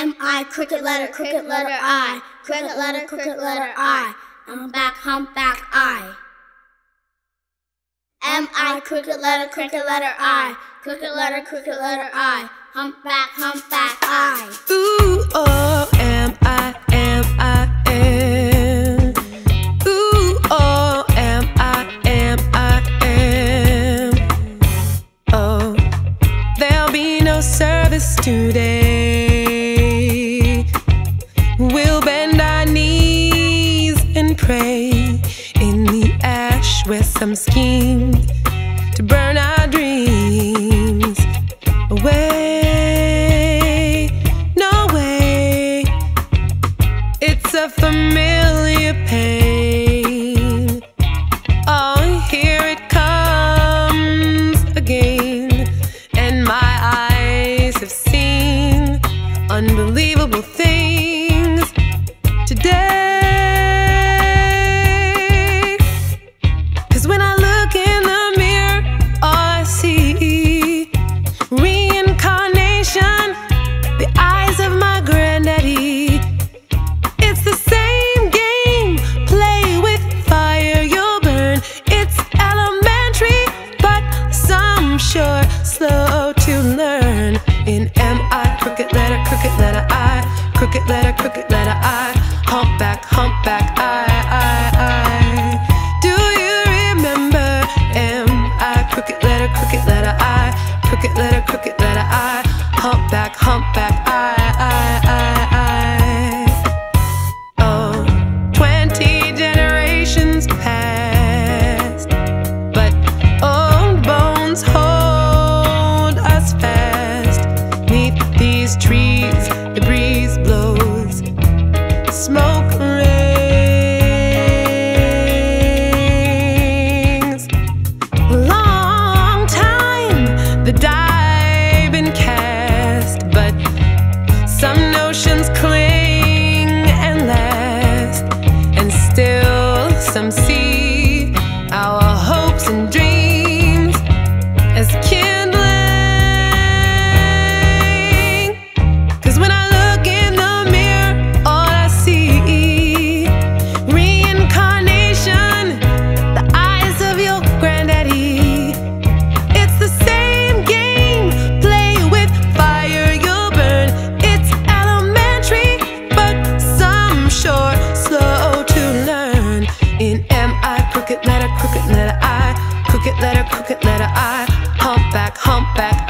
M I, crooked letter, crooked letter I, crooked letter, crooked letter I, humpback, humpback I. M I, crooked letter, crooked letter I, crooked letter, crooked letter I, humpback, humpback I. Ooh, oh, am I, am I, am. Ooh, oh, am I, am I, am. Oh, there'll be no service today will bend our knees and pray in the ash where some scheme to burn our dreams away. No way, it's a familiar pain. Oh, here it comes again, and my eyes have seen unbelievable things. Look at. crooked letter, crooked letter I. Crooked letter, crooked letter I. Humpback, humpback.